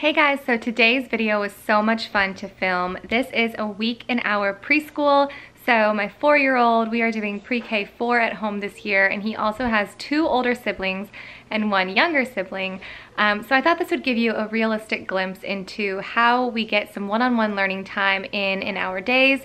Hey guys, so today's video was so much fun to film. This is a week in our preschool. So my four-year-old, we are doing pre-K 4 at home this year, and he also has two older siblings and one younger sibling. Um, so I thought this would give you a realistic glimpse into how we get some one-on-one -on -one learning time in in our days.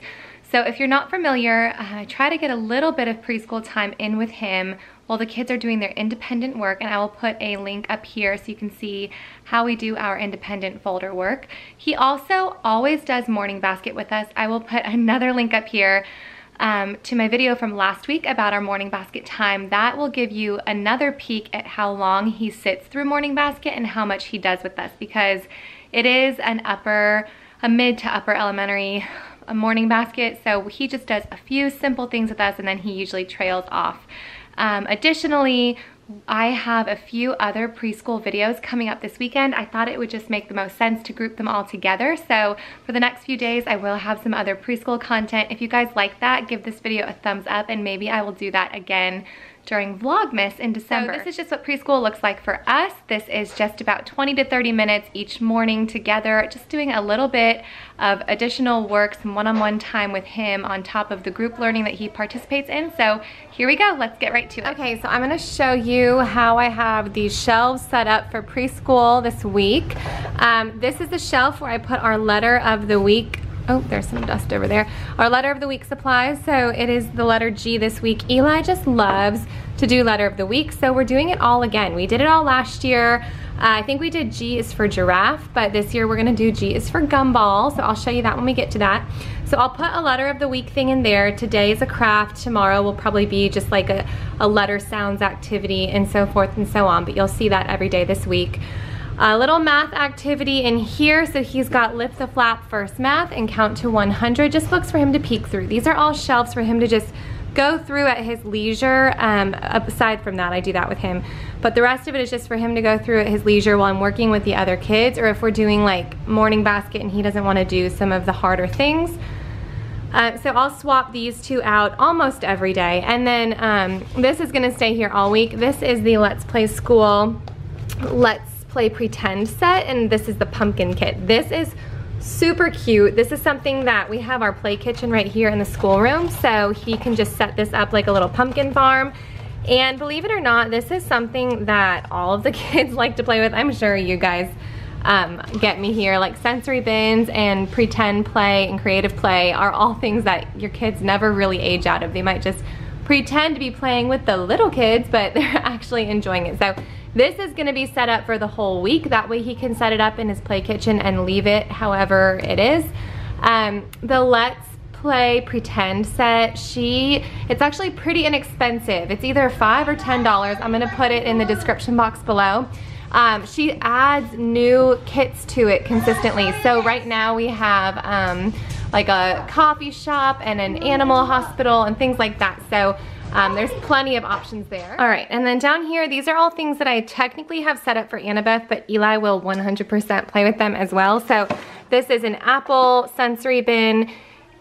So if you're not familiar, uh, try to get a little bit of preschool time in with him while the kids are doing their independent work and I will put a link up here so you can see how we do our independent folder work. He also always does morning basket with us. I will put another link up here um, to my video from last week about our morning basket time. That will give you another peek at how long he sits through morning basket and how much he does with us because it is an upper, a mid to upper elementary a morning basket. So he just does a few simple things with us and then he usually trails off. Um, additionally, I have a few other preschool videos coming up this weekend. I thought it would just make the most sense to group them all together. So for the next few days, I will have some other preschool content. If you guys like that, give this video a thumbs up and maybe I will do that again during Vlogmas in December. So this is just what preschool looks like for us. This is just about 20 to 30 minutes each morning together, just doing a little bit of additional work, some one-on-one -on -one time with him on top of the group learning that he participates in. So here we go, let's get right to it. Okay, so I'm gonna show you how I have these shelves set up for preschool this week. Um, this is the shelf where I put our letter of the week Oh, there's some dust over there. Our letter of the week supplies. So it is the letter G this week. Eli just loves to do letter of the week. So we're doing it all again. We did it all last year. Uh, I think we did G is for giraffe, but this year we're gonna do G is for gumball. So I'll show you that when we get to that. So I'll put a letter of the week thing in there. Today is a craft. Tomorrow will probably be just like a, a letter sounds activity and so forth and so on. But you'll see that every day this week. A little math activity in here. So he's got lift the flap first math and count to 100. Just books for him to peek through. These are all shelves for him to just go through at his leisure. Um, aside from that, I do that with him. But the rest of it is just for him to go through at his leisure while I'm working with the other kids or if we're doing like morning basket and he doesn't want to do some of the harder things. Uh, so I'll swap these two out almost every day. And then um, this is gonna stay here all week. This is the Let's Play School Let's Play Pretend set, and this is the pumpkin kit. This is super cute. This is something that we have our play kitchen right here in the schoolroom, so he can just set this up like a little pumpkin farm. And believe it or not, this is something that all of the kids like to play with. I'm sure you guys um, get me here. Like sensory bins and pretend play and creative play are all things that your kids never really age out of. They might just pretend to be playing with the little kids, but they're actually enjoying it. So this is gonna be set up for the whole week. That way he can set it up in his play kitchen and leave it however it is. Um, the Let's Play Pretend set, she, it's actually pretty inexpensive. It's either five or $10. I'm gonna put it in the description box below. Um, she adds new kits to it consistently. So right now we have um, like a coffee shop and an animal hospital and things like that. So um, there's plenty of options there. All right, and then down here, these are all things that I technically have set up for Annabeth, but Eli will 100% play with them as well. So this is an apple sensory bin.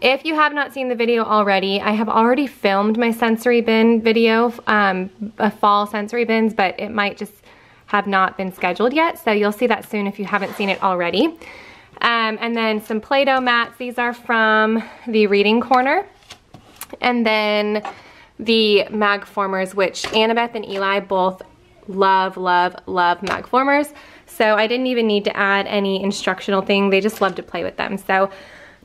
If you have not seen the video already, I have already filmed my sensory bin video, um, a fall sensory bins, but it might just have not been scheduled yet. So you'll see that soon if you haven't seen it already. Um, and then some Play-Doh mats. These are from the Reading Corner. And then the Magformers, which Annabeth and Eli both love, love, love Magformers. So I didn't even need to add any instructional thing. They just love to play with them. So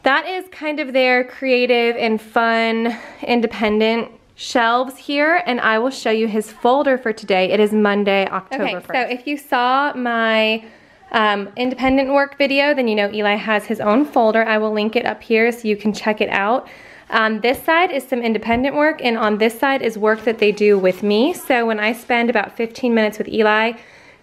that is kind of their creative and fun, independent shelves here and I will show you his folder for today. It is Monday, October okay, 1st. so if you saw my um, independent work video, then you know Eli has his own folder. I will link it up here so you can check it out. Um, this side is some independent work and on this side is work that they do with me. So when I spend about 15 minutes with Eli,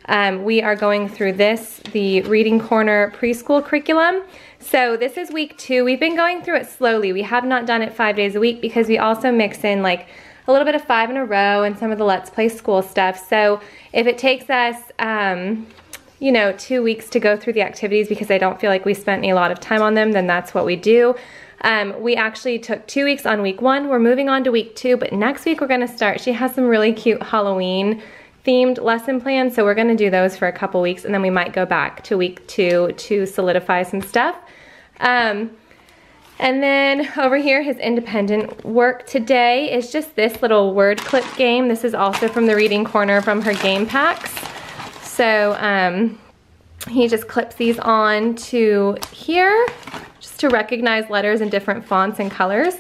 um, we are going through this, the Reading Corner preschool curriculum. So this is week two. We've been going through it slowly. We have not done it five days a week because we also mix in like a little bit of five in a row and some of the Let's Play School stuff. So if it takes us, um, you know, two weeks to go through the activities because I don't feel like we spent a lot of time on them, then that's what we do. Um, we actually took two weeks on week one. We're moving on to week two, but next week we're gonna start. She has some really cute Halloween themed lesson plans, so we're gonna do those for a couple weeks and then we might go back to week two to solidify some stuff. Um, and then over here, his independent work today is just this little word clip game. This is also from the Reading Corner from her game packs. So um, he just clips these on to here to recognize letters in different fonts and colors.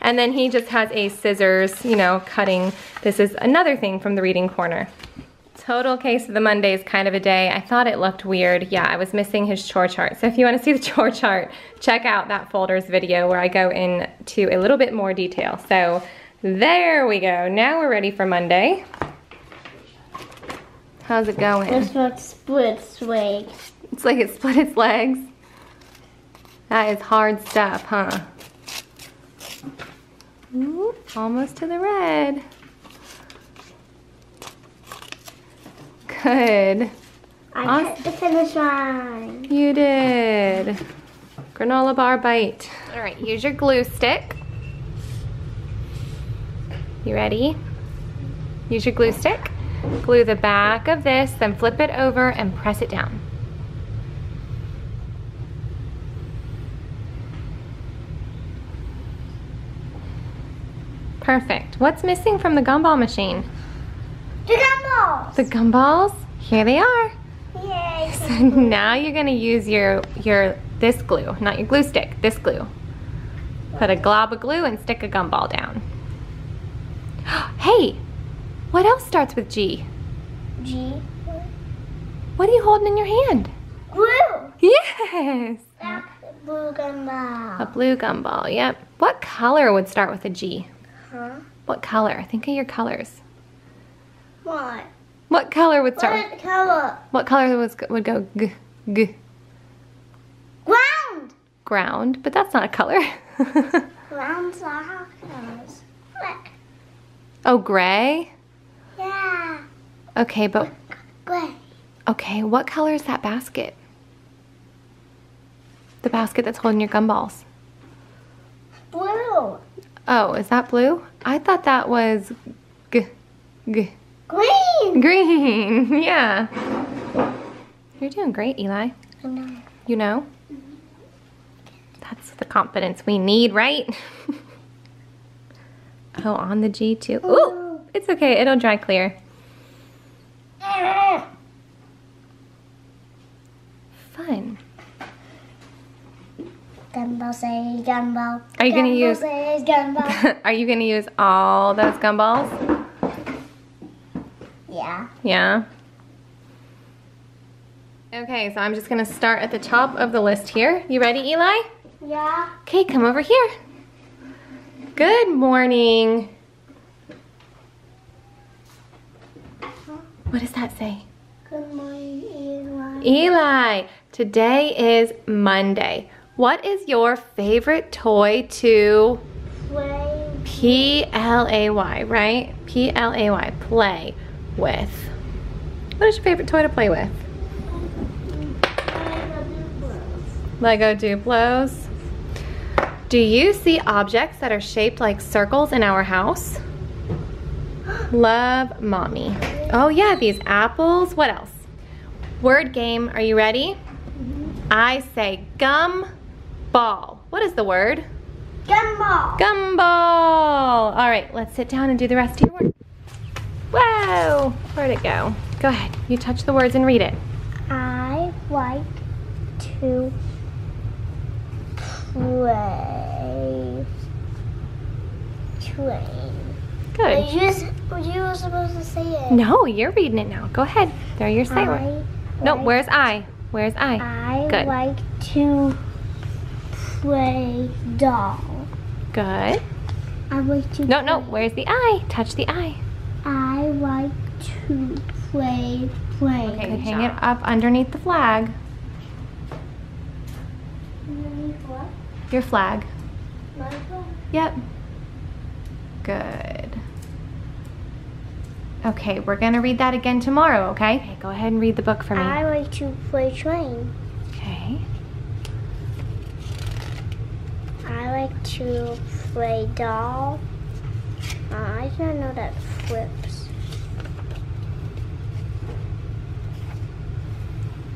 And then he just has a scissors, you know, cutting. This is another thing from the Reading Corner. Total case of the Mondays kind of a day. I thought it looked weird. Yeah, I was missing his chore chart. So if you want to see the chore chart, check out that folders video where I go into a little bit more detail. So there we go. Now we're ready for Monday. How's it going? This one splits legs. It's like it split its legs. That is hard stuff, huh? Ooh, almost to the red. Good. I Awesome. hit the finish line. You did. Granola bar bite. All right, use your glue stick. You ready? Use your glue stick. Glue the back of this, then flip it over and press it down. Perfect. What's missing from the gumball machine? The gumballs. The gumballs? Here they are. Yay. So now you're gonna use your, your, this glue, not your glue stick, this glue. Put a glob of glue and stick a gumball down. Hey, what else starts with G? G. What are you holding in your hand? Glue. Yes, That's the blue gumball. a blue gumball, yep. What color would start with a G? Huh? What color? I think of your colors. What? What color would start with, What color? what color was, would go g, g? Ground. Ground, but that's not a color. Grounds are colors. Look. oh, gray? Yeah. Okay, but Gray. Okay, what color is that basket? The basket that's holding your gumballs. Blue. Oh, is that blue? I thought that was g g Green. green. yeah. You're doing great, Eli. I know. You know? That's the confidence we need, right? oh, on the G too. Ooh, it's okay. It'll dry clear. Ah! Fun. Gumball says gumball. Are you gonna Gumball use- says gumball. Are you gonna use all those gumballs? yeah. Yeah. Okay, so I'm just gonna start at the top of the list here. You ready, Eli? Yeah. Okay, come over here. Good morning. What does that say? Good morning, Eli. Eli, today is Monday. What is your favorite toy to Play. P L A Y, right? P L A Y, play with. What is your favorite toy to play with? Lego Duplos. Do you see objects that are shaped like circles in our house? Love mommy. Oh yeah, these apples. What else? Word game, are you ready? Mm-hmm. I say gum ball. What is the word? Gumball. Gumball. All right, let's sit down and do the rest of your work. Whoa, where'd it go? Go ahead, you touch the words and read it. I like to play train. Good. You, you were supposed to say it. No, you're reading it now. Go ahead. There your sight word. I No, where's I? Where's I? I Good. like to play doll. Good. I like to. No, no, where's the eye? Touch the eye. I like to play play. Okay, hang it up underneath the flag. What? Your flag. My phone? Yep. Good. Okay, we're gonna read that again tomorrow, okay? Okay, go ahead and read the book for me. I like to play train. I like to play doll. Uh, I didn't know that flips.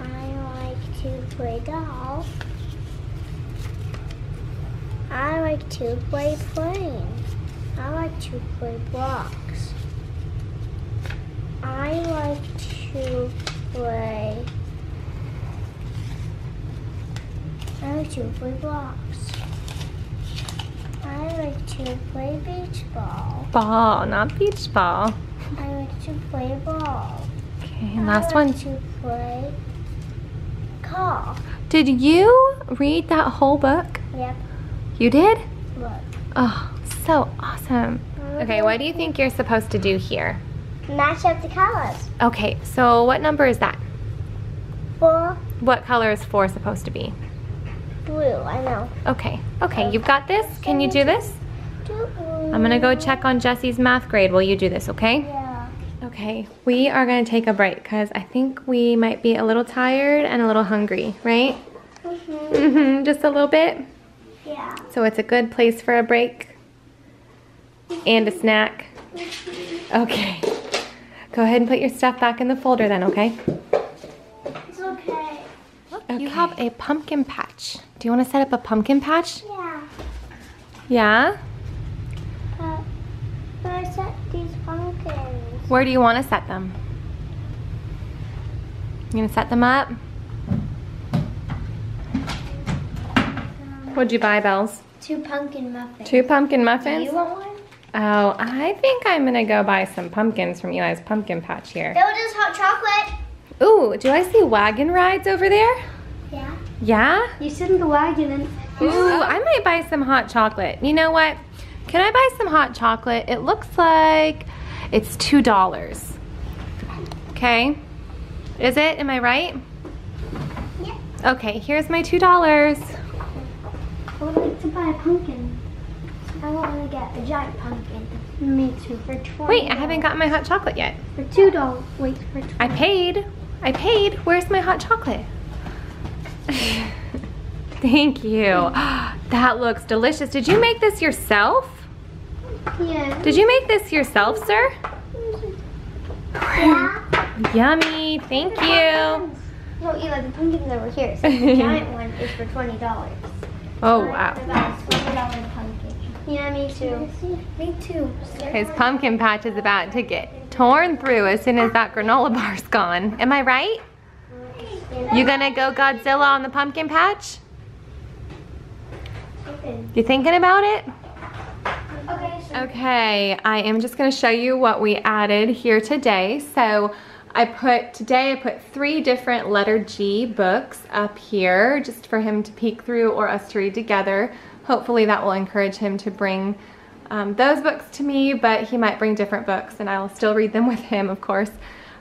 I like to play doll. I like to play plane. I like to play blocks. I like to play. I like to play blocks. I like to play beach ball. Ball, not beach ball. I like to play ball. Okay, and last I one. like to play car. Did you read that whole book? Yep. You did? Look. Oh, so awesome. Uh-huh. Okay, what do you think you're supposed to do here? Match up the colors. Okay, so what number is that? Four, What color is four supposed to be? Blue. I know. Okay, okay, you've got this. Can you do this? I'm gonna go check on Jesse's math grade while you do this, okay? Yeah. Okay, we are gonna take a break because I think we might be a little tired and a little hungry, right? Mhm. Mm-hmm, just a little bit. Yeah. So it's a good place for a break and a snack. Okay. Go ahead and put your stuff back in the folder then, okay? Okay. You have a pumpkin patch. Do you want to set up a pumpkin patch? Yeah. Yeah? Uh, but but I set these pumpkins. Where do you want to set them? You gonna set them up? What'd you buy, Bells? Two pumpkin muffins. Two pumpkin muffins? Do you want one? Oh, I think I'm gonna go buy some pumpkins from Eli's pumpkin patch here. That was hot chocolate. Ooh, do I see wagon rides over there? Yeah. You sit in the wagon and. Ooh, I might buy some hot chocolate. You know what? Can I buy some hot chocolate? It looks like it's $2. Okay. Is it? Am I right? Yeah. Okay, here's my $2. I would like to buy a pumpkin. I want to get a giant pumpkin. Me too. For twenty. Wait, I haven't got my hot chocolate yet. For two dollars. Wait for twenty. I paid. I paid. Where's my hot chocolate? Thank you. That looks delicious. Did you make this yourself? Yeah. Did you make this yourself, sir? Yeah. Yummy. Thank you. No, Eli, the pumpkins over here. So the giant one is for twenty dollars. Oh, wow. Twenty dollar pumpkin. Yeah, me too. Me too. His pumpkin patch is about to get torn through as soon as that granola bar's gone. Am I right? You gonna go Godzilla on the pumpkin patch? You thinking about it? Okay. Okay, I am just gonna show you what we added here today. So I put, today I put three different letter G books up here just for him to peek through or us to read together. Hopefully that will encourage him to bring um, those books to me, but he might bring different books and I'll still read them with him, of course.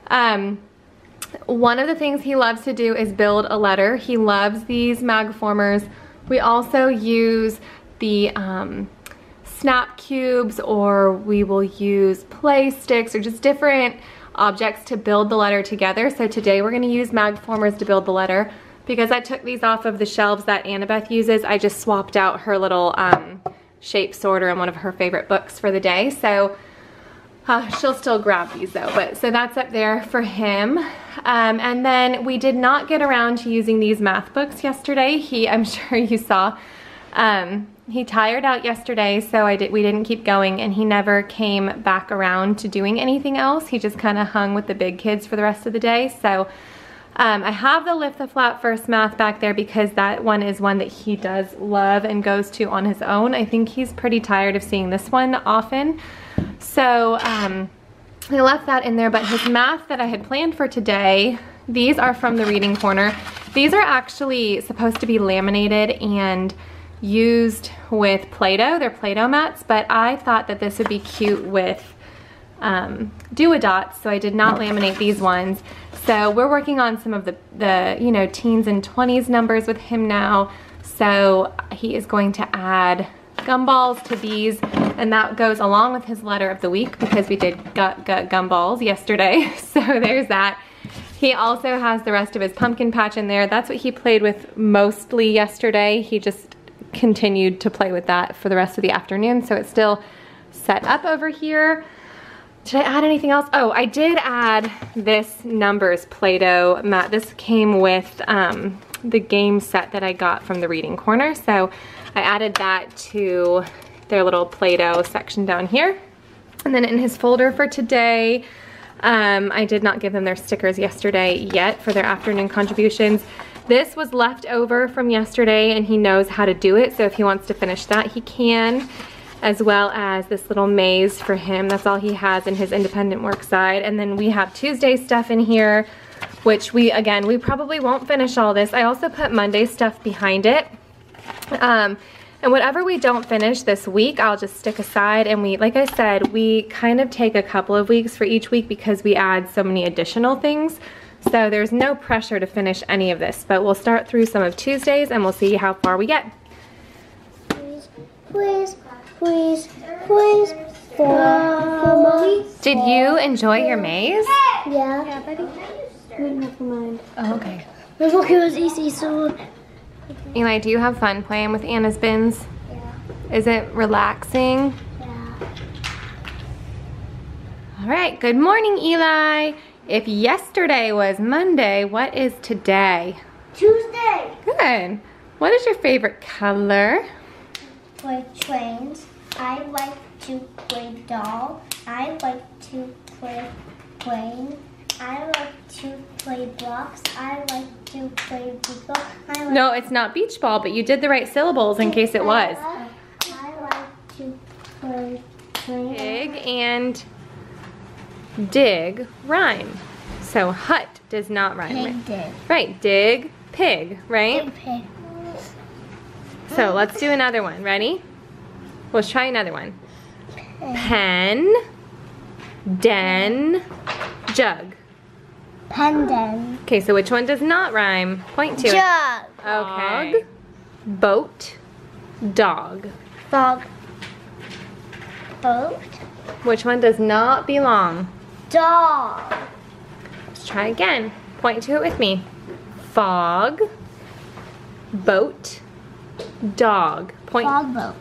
Um, one of the things he loves to do is build a letter. He loves these Magformers. We also use the um, snap cubes or we will use play sticks or just different objects to build the letter together. So today we're gonna use Magformers to build the letter. Because I took these off of the shelves that Annabeth uses, I just swapped out her little um, shape sorter and one of her favorite books for the day. So uh, she'll still grab these though, but so that's up there for him. Um, and then we did not get around to using these math books yesterday. He, I'm sure you saw, um, he tired out yesterday, so I did, we didn't keep going and he never came back around to doing anything else. He just kind of hung with the big kids for the rest of the day. So um, I have the Lift the Flap First Math back there because that one is one that he does love and goes to on his own. I think he's pretty tired of seeing this one often. So um, I left that in there, but his math that I had planned for today, these are from the Reading Corner. These are actually supposed to be laminated and used with Play-Doh. They're Play-Doh mats, but I thought that this would be cute with um, Duodots, so I did not laminate these ones. So we're working on some of the, the, you know, teens and 20s numbers with him now. So he is going to add gumballs to these and that goes along with his letter of the week because we did gut gut gumballs yesterday. So there's that. He also has the rest of his pumpkin patch in there. That's what he played with mostly yesterday. He just continued to play with that for the rest of the afternoon. So it's still set up over here. Did I add anything else? Oh, I did add this numbers Play-Doh mat. This came with um, the game set that I got from the Reading Corner. So I added that to their little Play-Doh section down here. And then in his folder for today, um, I did not give them their stickers yesterday yet for their afternoon contributions. This was left over from yesterday and he knows how to do it. So if he wants to finish that, he can as well as this little maze for him. That's all he has in his independent work side. And then we have Tuesday stuff in here, which we, again, we probably won't finish all this. I also put Monday stuff behind it. Um, and whatever we don't finish this week, I'll just stick aside. And we, like I said, we kind of take a couple of weeks for each week because we add so many additional things. So there's no pressure to finish any of this, but we'll start through some of Tuesdays and we'll see how far we get. Please, please, please, please. Mama. Did you enjoy your maze? Yeah. Yeah, buddy. Never mind. Oh, okay. Look, it was easy, so. Eli, do you have fun playing with Anna's bins? Yeah. Is it relaxing? Yeah. All right, good morning, Eli. If yesterday was Monday, what is today? Tuesday. Good. What is your favorite color? Play trains. I like to play doll. I like to play plane. I like to play blocks. I like to play people. I like No, it's not beach ball, but you did the right syllables in case it was. I like to play. Dig and dig rhyme. So hut does not rhyme. right? dig. Right, dig, pig, right? Pig. So let's do another one. Ready? Let's try another one. Pen, den, jug. Pendant. Okay, so which one does not rhyme? Point to it. Jug. Okay. Boat, dog. Dog. Boat. Which one does not belong? Dog. Let's try again. Point to it with me. Fog, boat, dog. Point. Fog boat.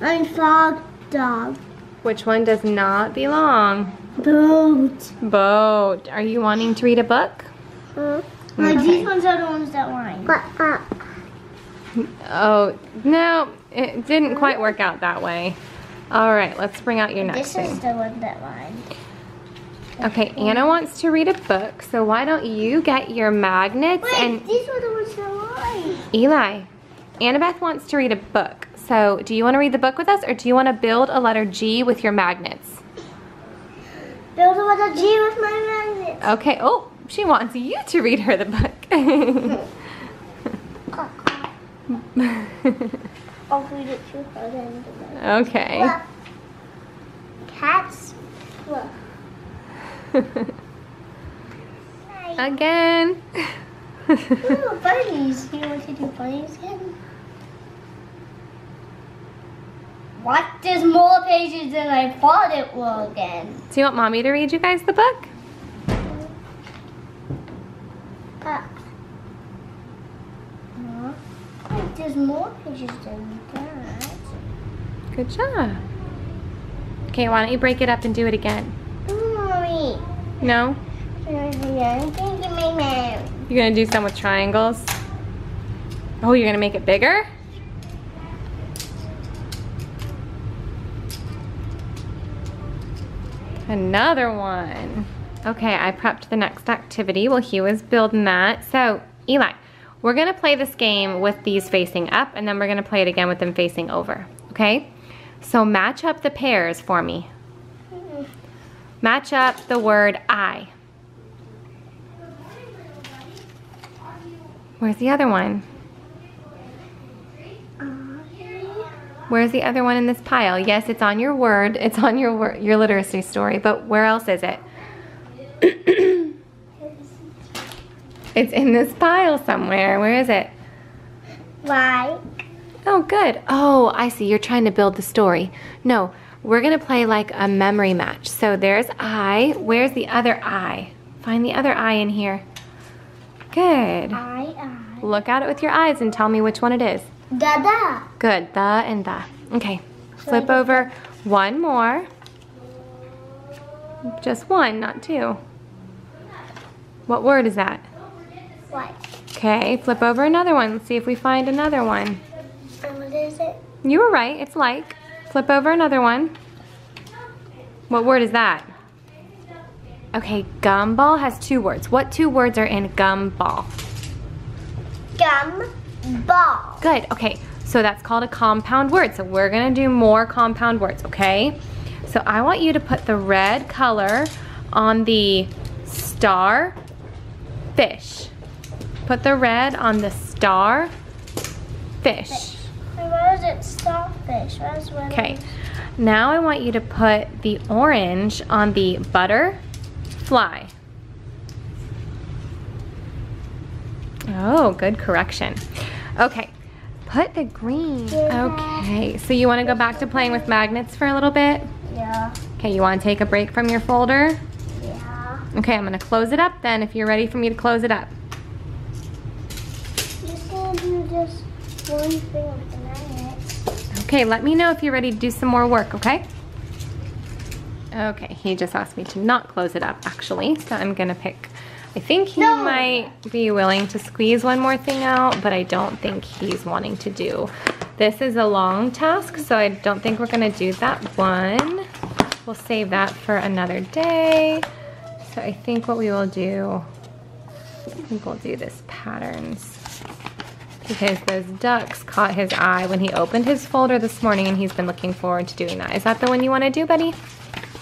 And fog dog. Which one does not belong? Boat. Boat. Are you wanting to read a book? Like Okay. these ones are the ones that rhyme. But uh, Oh, no, it didn't quite work out that way. All right, let's bring out your next this is thing. the one that rhymed. Okay, Anna wants to read a book, so why don't you get your magnets Wait, and these were the ones that rhymed. Eli, Annabeth wants to read a book. So do you want to read the book with us or do you want to build a letter G with your magnets? Build a little G with my magnets. Okay, oh, she wants you to read her the book. I'll read it to her then. okay. Look. Cats. Look. Again. Ooh, bunnies. You want to do bunnies again? What? There's more pages than I thought it will again. Do you want mommy to read you guys the book? Uh, wait, there's more pages than that. Good job. Okay, why don't you break it up and do it again? Mommy. No? You're gonna do some with triangles? Oh, you're gonna make it bigger? Another one. Okay, I prepped the next activity while he was building that. So, Eli, we're gonna play this game with these facing up and then we're gonna play it again with them facing over, okay? So match up the pairs for me. Match up the word I. Where's the other one? Where's the other one in this pile? Yes, it's on your word. It's on your word, your literacy story, but where else is it? it's in this pile somewhere. Where is it? Why? Oh, good. Oh, I see. You're trying to build the story. No, we're going to play like a memory match. So there's I. Where's the other I? Find the other I in here. Good. I, I. Look at it with your eyes and tell me which one it is. Dada. Good, the and the. Okay, flip over one more. Just one, not two. What word is that? What? Okay, flip over another one. Let's see if we find another one. And what is it? You were right, it's like. Flip over another one. What word is that? Okay, gumball has two words. What two words are in gumball? Gum ball. Good, okay. So that's called a compound word. So we're gonna do more compound words, okay? So I want you to put the red color on the star fish. Put the red on the star fish. And what is it? Starfish. What is what? Okay, now I want you to put the orange on the butterfly. Oh, good correction. Okay, put the green. Okay, so you wanna go back to playing with magnets for a little bit? Yeah. Okay, you wanna take a break from your folder? Yeah. Okay, I'm gonna close it up then if you're ready for me to close it up. Just gonna do just one thing with the magnets. Okay, let me know if you're ready to do some more work, okay? Okay, he just asked me to not close it up, actually, so I'm gonna pick, I think he No. might be willing to squeeze one more thing out, but I don't think he's wanting to do. This is a long task, so I don't think we're gonna do that one. We'll save that for another day. So I think what we will do, I think we'll do this patterns because those ducks caught his eye when he opened his folder this morning and he's been looking forward to doing that. Is that the one you want to do, buddy?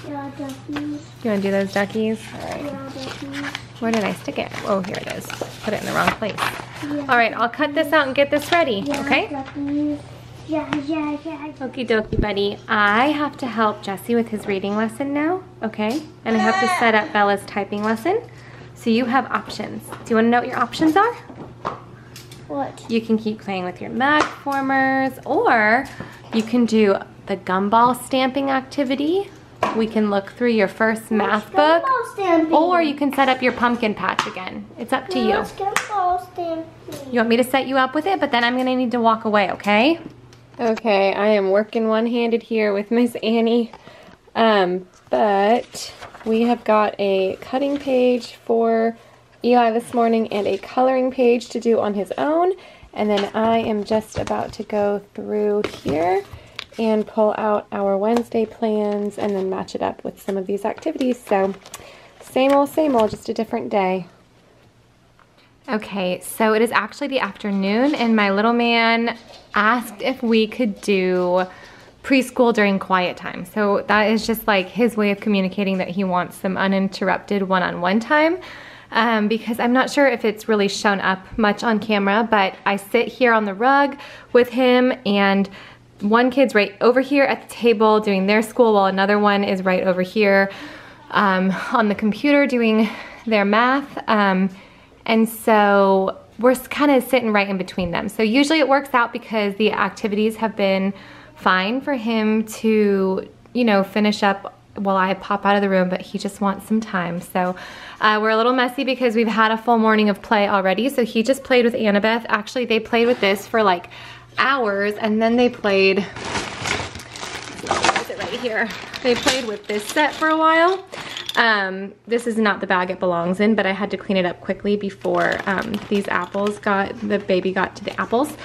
Yeah, duckies. You want to do those duckies? All right. Yeah, duckies. Where did I stick it? Oh, here it is. Put it in the wrong place. Yeah. All right, I'll cut this out and get this ready, Yeah, okay? Yeah, yeah, yeah. Okie dokie, buddy. I have to help Jesse with his reading lesson now, okay? And I have to set up Bella's typing lesson. So you have options. Do you want to know what your options are? What? You can keep playing with your Magformers or you can do the gumball stamping activity. We can look through your first math book or you can set up your pumpkin patch again. It's up to you. Let's gumball stamping. You want me to set you up with it, but then I'm gonna need to walk away, okay? Okay, I am working one-handed here with Miss Annie. Um, but we have got a cutting page for Eli this morning and a coloring page to do on his own. And then I am just about to go through here and pull out our Wednesday plans and then match it up with some of these activities. So same old, same old, just a different day. Okay, so it is actually the afternoon, and my little man asked if we could do preschool during quiet time. So that is just like his way of communicating that he wants some uninterrupted one on one time. Um, because I'm not sure if it's really shown up much on camera, but I sit here on the rug with him, and one kid's right over here at the table doing their school, while another one is right over here um, on the computer doing their math. Um, and so we're kind of sitting right in between them. So usually it works out because the activities have been fine for him to, you know, finish up while I pop out of the room, but he just wants some time. So uh, we're a little messy because we've had a full morning of play already. So he just played with Annabeth. Actually, they played with this for like hours and then they played it right here? They played with this set for a while. Um, this is not the bag it belongs in, but I had to clean it up quickly before um, these apples got, the baby got to the apples.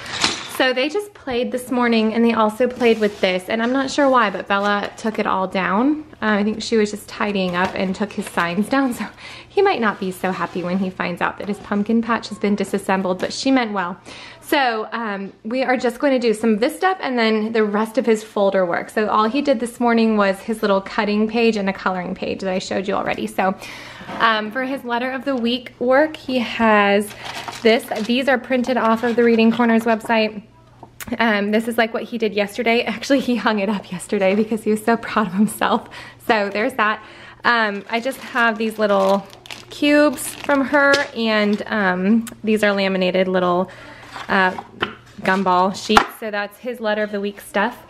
So they just played this morning and they also played with this and I'm not sure why, but Bella took it all down. Uh, I think she was just tidying up and took his signs down. So he might not be so happy when he finds out that his pumpkin patch has been disassembled, but she meant well. So um, we are just going to do some of this stuff and then the rest of his folder work. So all he did this morning was his little cutting page and a coloring page that I showed you already. So um, for his letter of the week work, he has this. These are printed off of the Reading Corners website. Um, this is like what he did yesterday. Actually, he hung it up yesterday because he was so proud of himself. So there's that. Um, I just have these little cubes from her and um, these are laminated little uh, gumball sheet. So that's his letter of the week stuff.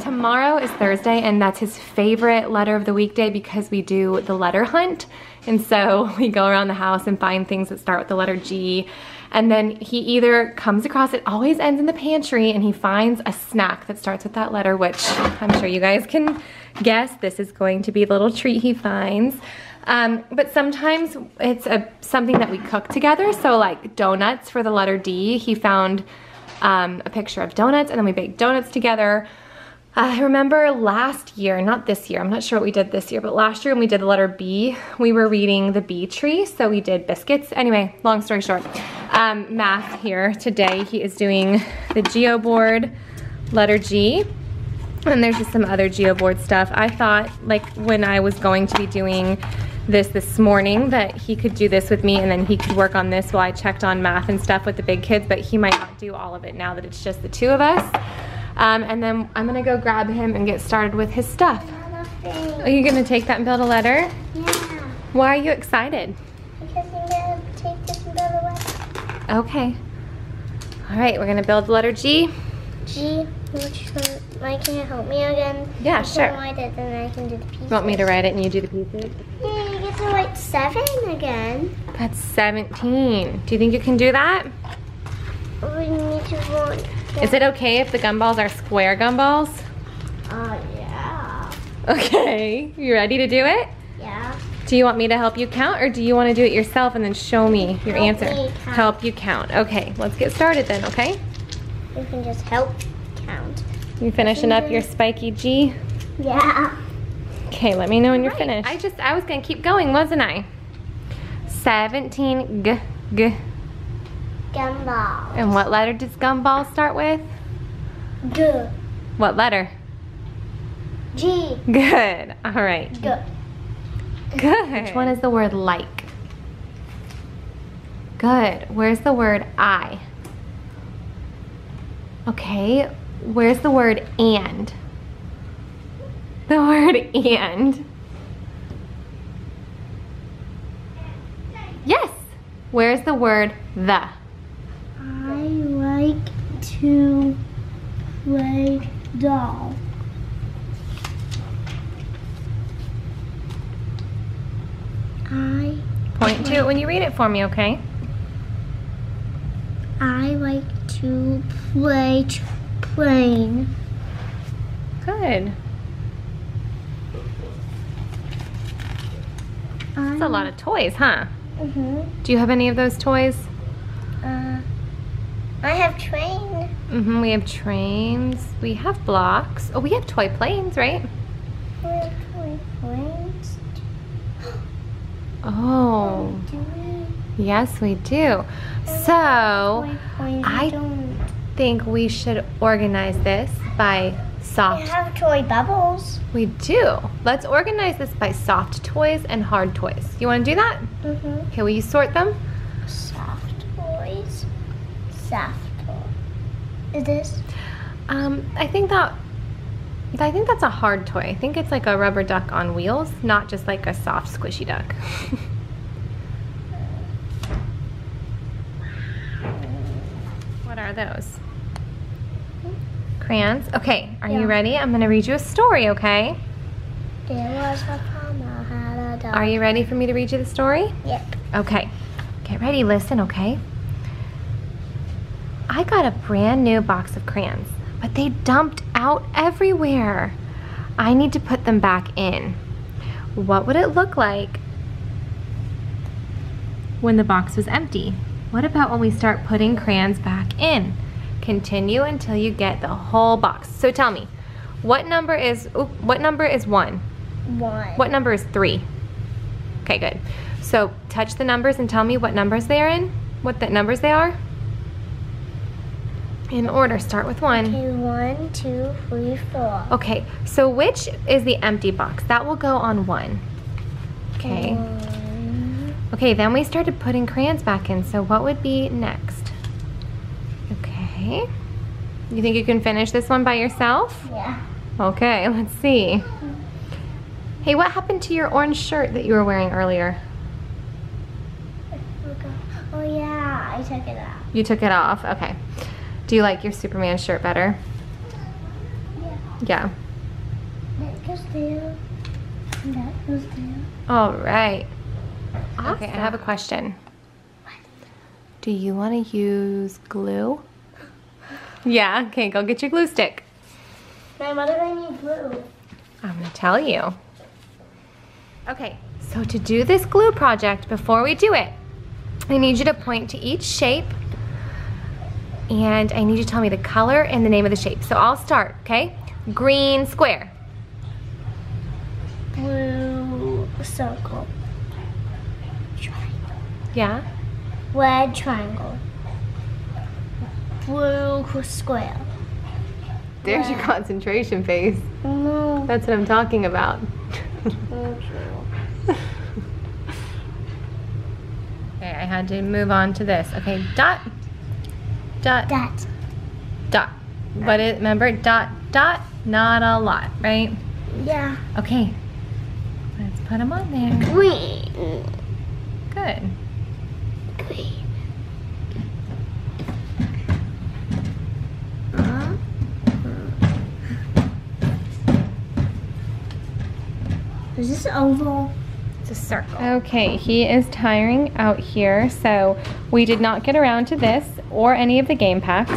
Tomorrow is Thursday and that's his favorite letter of the week day because we do the letter hunt. And so we go around the house and find things that start with the letter G. And then he either comes across, it always ends in the pantry, and he finds a snack that starts with that letter, which I'm sure you guys can guess. This is going to be the little treat he finds. Um, but sometimes it's a something that we cook together. So like donuts for the letter D, he found um, a picture of donuts and then we baked donuts together. I remember last year, not this year, I'm not sure what we did this year, but last year when we did the letter B, we were reading the B tree, so we did biscuits. Anyway, long story short, um, math here today. He is doing the Geoboard letter G, and there's just some other Geoboard stuff. I thought, like, when I was going to be doing this this morning that he could do this with me and then he could work on this while I checked on math and stuff with the big kids, but he might not do all of it now that it's just the two of us. Um, and then I'm gonna go grab him and get started with his stuff. Are you gonna take that and build a letter? Yeah. Why are you excited? Because I'm gonna take this and build a letter. Okay. All right, we're gonna build the letter G. G, which one? Mike, can you help me again? Yeah, I sure. can write it, then I can do the pieces. You want me to write it and you do the pieces? Yeah, to write seven again. That's 17. Do you think you can do that? We need to write. Is it okay if the gumballs are square gumballs? Oh, yeah. Okay, you ready to do it? Yeah. Do you want me to help you count or do you want to do it yourself and then show me your Help answer? me count. Help you count. Okay, let's get started then, okay? You can just help count. You finishing up your spiky G? Yeah. Okay, let me know when you're Right. finished. I just, I was gonna keep going, wasn't I? 17 g, g. Gumball. And what letter does gumball start with? G. What letter? G. Good, all right. G. Good. Which one is the word like? Good. Where's the word I? Okay. Where's the word and? The word and. Yes. Where's the word the? I like to play doll. I Point to it when you read it for me, okay? I like to play plane. Good. That's a lot of toys, huh? Mhm. Do you have any of those toys? Uh, I have train. Mm-hmm, we have trains. We have blocks. Oh, we have toy planes, right? We have toy planes. Oh, Do we? yes, we do. So, I don't. think we should organize this by We soft. have toy bubbles. We do. Let's organize this by soft toys and hard toys. You want to do that? Mhm. Okay, will you sort them? Soft toys. Soft toy. Is this? Um, I think that. I think that's a hard toy. I think it's like a rubber duck on wheels, not just like a soft squishy duck. what are those? Crayons? Okay, are you ready? I'm gonna read you a story, okay? There was a farmer had a dog. Are you ready for me to read you the story? Yep. Okay, get ready, listen, okay? I got a brand new box of crayons, but they dumped out everywhere. I need to put them back in. What would it look like when the box was empty? What about when we start putting crayons back in? Continue until you get the whole box. So tell me, what number is oop, what number is 1? One. What number is 3? Okay, good. So touch the numbers and tell me what numbers they are in, what the numbers they are. In order, start with 1. Okay, one, two, three, four. Okay, so which is the empty box? That will go on 1. Okay. One. Okay, then we started putting crayons back in, so what would be next? Okay. You think you can finish this one by yourself? Yeah. Okay, let's see. Hey, what happened to your orange shirt that you were wearing earlier? Oh yeah, I took it off. You took it off, okay. Do you like your Superman shirt better? Yeah. Yeah. That goes there. And that goes there. All right. Okay, I have a question. What? Do you want to use glue? Yeah, okay, go get your glue stick. Now what do I need glue? I'm gonna tell you. Okay, So to do this glue project, before we do it, I need you to point to each shape and I need you to tell me the color and the name of the shape. So I'll start, okay? Green square. Blue circle. Triangle. Yeah? Red triangle. Blue square. There's your concentration face. No. That's what I'm talking about. Okay, I had to move on to this. Okay, dot, dot, That. dot. But it, remember, dot, dot, not a lot, right? Yeah. Okay, let's put them on there. Green. Good. Green. Is this oval? It's a circle. Okay, he is tiring out here, so we did not get around to this or any of the game packs.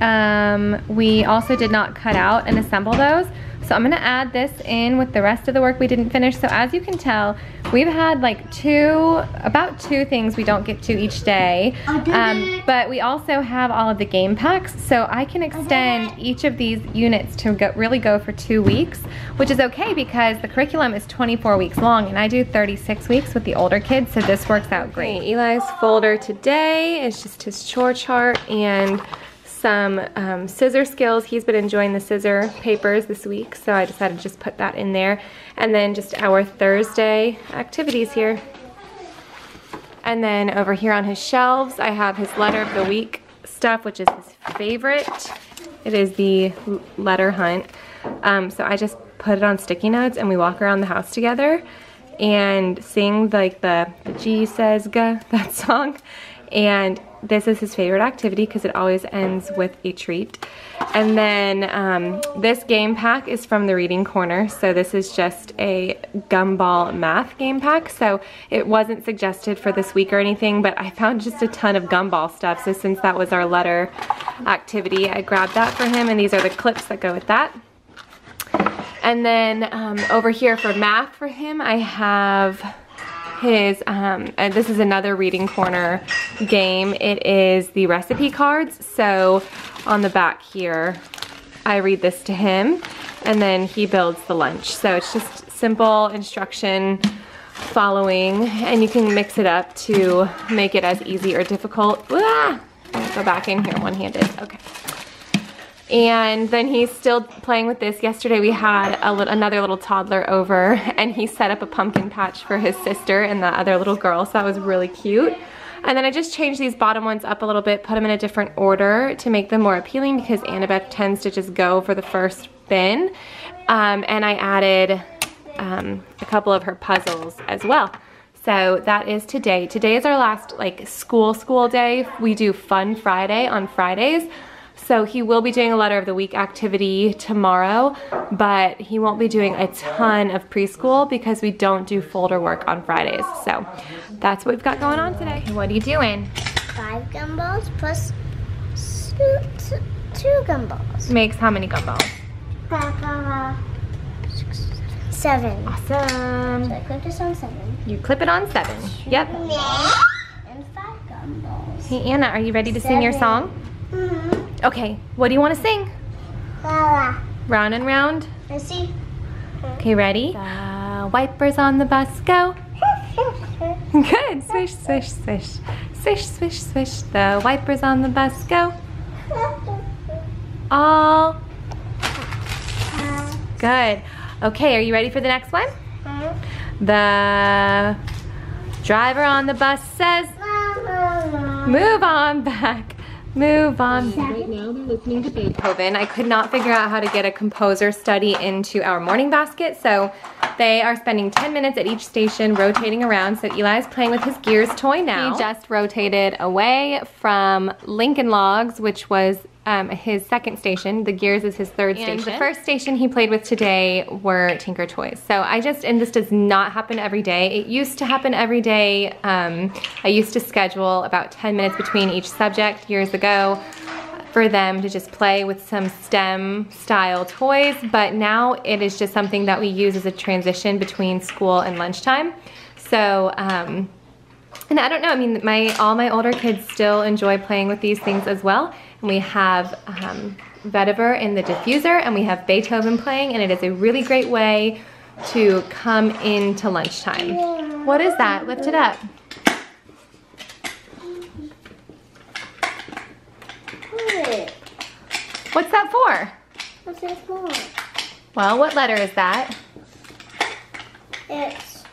Um, we also did not cut out and assemble those. So I'm gonna add this in with the rest of the work we didn't finish. So as you can tell, we've had like two, about two things we don't get to each day. Um, but we also have all of the game packs. So I can extend each of these units to go, really go for two weeks, which is okay because the curriculum is 24 weeks long and I do 36 weeks with the older kids. So this works out great. Eli's folder today is just his chore chart and some um, scissor skills. He's been enjoying the scissor papers this week, so I decided to just put that in there. And then just our Thursday activities here. And then over here on his shelves, I have his letter of the week stuff, which is his favorite. It is the letter hunt. Um, so I just put it on sticky notes and we walk around the house together and sing like the, the G says G, that song. And this is his favorite activity because it always ends with a treat. And then um, this game pack is from the Reading Corner. So this is just a gumball math game pack. So it wasn't suggested for this week or anything, but I found just a ton of gumball stuff. So since that was our letter activity, I grabbed that for him. And these are the clips that go with that. And then um, over here for math for him, I have his, um, and this is another reading corner game. It is the recipe cards. So on the back here, I read this to him and then he builds the lunch. So it's just simple instruction following and you can mix it up to make it as easy or difficult. Ah! Go back in here one-handed, okay. And then he's still playing with this. Yesterday we had a li another little toddler over and he set up a pumpkin patch for his sister and the other little girl, so that was really cute. And then I just changed these bottom ones up a little bit, put them in a different order to make them more appealing because Annabeth tends to just go for the first bin. Um, and I added um, a couple of her puzzles as well. So that is today. Today is our last like school school day. We do Fun Friday on Fridays. So he will be doing a letter of the week activity tomorrow, but he won't be doing a ton of preschool because we don't do folder work on Fridays. So that's what we've got going on today. What are you doing? Five gumballs two gumballs. Makes how many gumballs? Six, seven. Awesome. So I clip this on seven. You clip it on seven. Yep. And five gumballs. Hey Anna, are you ready to sing your song? Mm-hmm. Okay, what do you want to sing? La Round and round? Let's see. Okay, ready? The wipers on the bus go. Good. Swish, swish, swish. Swish, swish, swish. The wipers on the bus go. All good. Okay, are you ready for the next one? Uh-huh. The driver on the bus says, move on back. Move on. Right now they're listening to Beethoven. I could not figure out how to get a composer study into our morning basket, so they are spending 10 minutes at each station rotating around. So Eli's playing with his Gears toy now. He just rotated away from Lincoln Logs, which was um, his second station. The Gears is his third And station. The first station he played with today were Tinker Toys. So I just, and this does not happen every day. It used to happen every day. Um, I used to schedule about 10 minutes between each subject years ago. for them to just play with some STEM style toys, but now it is just something that we use as a transition between school and lunchtime. So, um, and I don't know, I mean, my all my older kids still enjoy playing with these things as well. And we have um, vetiver in the diffuser and we have Beethoven playing and it is a really great way to come into lunchtime. What is that? Lift it up. What's that for? What's it for? Well, what letter is that? It's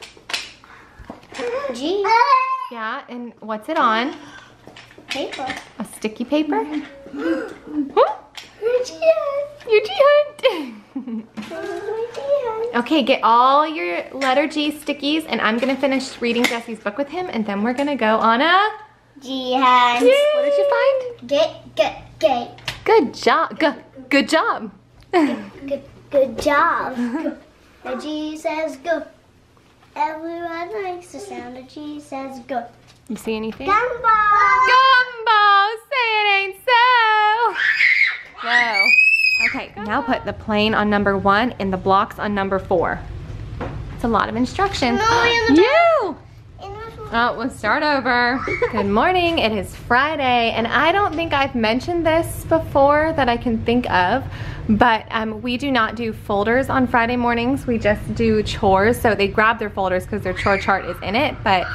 G. Yeah, and what's it on? Paper. A sticky paper? Your G hunt. okay, get all your letter G stickies and I'm gonna finish reading Jesse's book with him and then we're gonna go on a... G hands. What did you find? Get, get, get. Good job. G good job. Good, good job. the G says go. Everyone likes the sound of G says go. You see anything? Gumball. Gumball, say it ain't so. Whoa. Okay, now put the plane on number one and the blocks on number four. It's a lot of instructions. You! In this one. Oh, we'll start over. Good morning, it is Friday, and I don't think I've mentioned this before that I can think of, but um, we do not do folders on Friday mornings. We just do chores, so they grab their folders because their chore chart is in it, but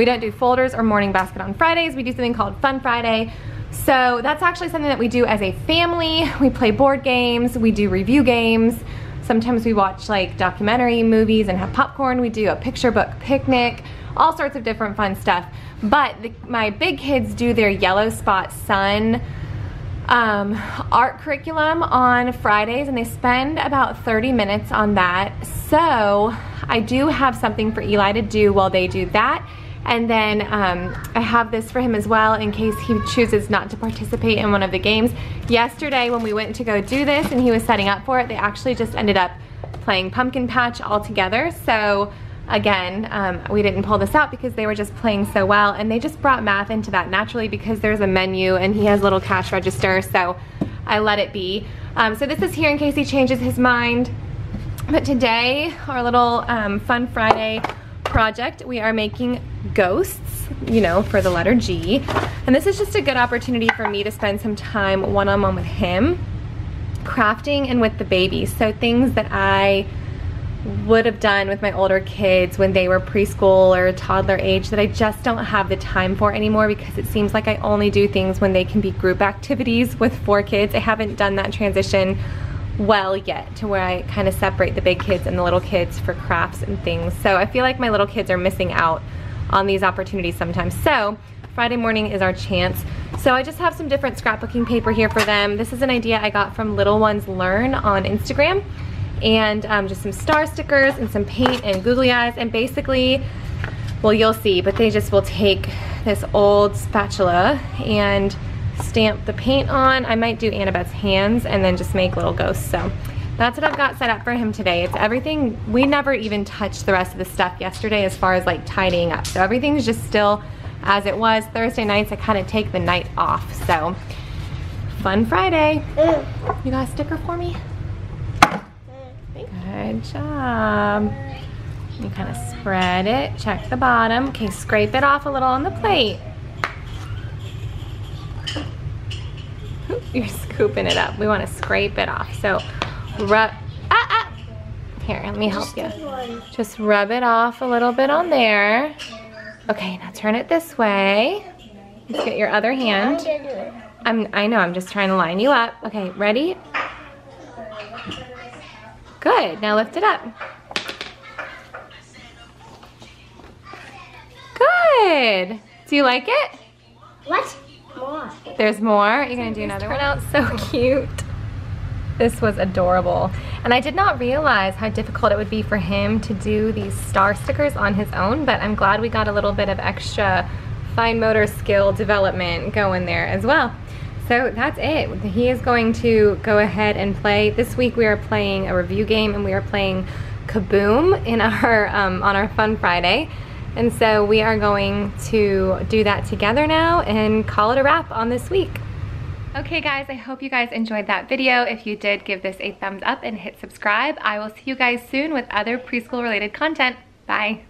we don't do folders or morning basket on Fridays. We do something called Fun Friday. So that's actually something that we do as a family. We play board games, we do review games. Sometimes we watch like documentary movies and have popcorn. We do a picture book picnic, all sorts of different fun stuff. But the, my big kids do their Yellow Spot Sun um, art curriculum on Fridays and they spend about 30 minutes on that. So I do have something for Eli to do while they do that. And then um, I have this for him as well in case he chooses not to participate in one of the games. Yesterday when we went to go do this and he was setting up for it, they actually just ended up playing Pumpkin Patch all together. So again, um, we didn't pull this out because they were just playing so well and they just brought math into that naturally because there's a menu and he has a little cash register. So I let it be. Um, so this is here in case he changes his mind. But today, our little um, Fun Friday project, we are making ghosts, you know, for the letter G. And this is just a good opportunity for me to spend some time one-on-one -on -one with him, crafting and with the baby. So things that I would have done with my older kids when they were preschool or toddler age that I just don't have the time for anymore because it seems like I only do things when they can be group activities with four kids. I haven't done that transition well yet to where I kind of separate the big kids and the little kids for crafts and things. So I feel like my little kids are missing out on these opportunities sometimes. So Friday morning is our chance. So I just have some different scrapbooking paper here for them. This is an idea I got from Little Ones Learn on Instagram and um, just some star stickers and some paint and googly eyes and basically, well you'll see, but they just will take this old spatula and stamp the paint on. I might do Annabeth's hands and then just make little ghosts. So that's what I've got set up for him today. It's everything, we never even touched the rest of the stuff yesterday as far as like tidying up. So everything's just still as it was. Thursday nights, I kind of take the night off. So fun Friday. You got a sticker for me? Good job. You kind of spread it, check the bottom. Okay, scrape it off a little on the plate. You're scooping it up. We want to scrape it off. So rub, ah, ah. Here, let me help you. Just rub it off a little bit on there. Okay, now turn it this way. Let's get your other hand. I'm, I know, I'm just trying to line you up. Okay, ready? Good, now lift it up. Good. Do you like it? What? More. There's more? You're gonna do another one out? So cute. This was adorable. And I did not realize how difficult it would be for him to do these star stickers on his own, but I'm glad we got a little bit of extra fine motor skill development going there as well. So that's it. He is going to go ahead and play. This week we are playing a review game and we are playing Kaboom in our um, on our Fun Friday. And so we are going to do that together now and call it a wrap on this week. Okay guys, I hope you guys enjoyed that video. If you did, give this a thumbs up and hit subscribe. I will see you guys soon with other preschool related content. Bye.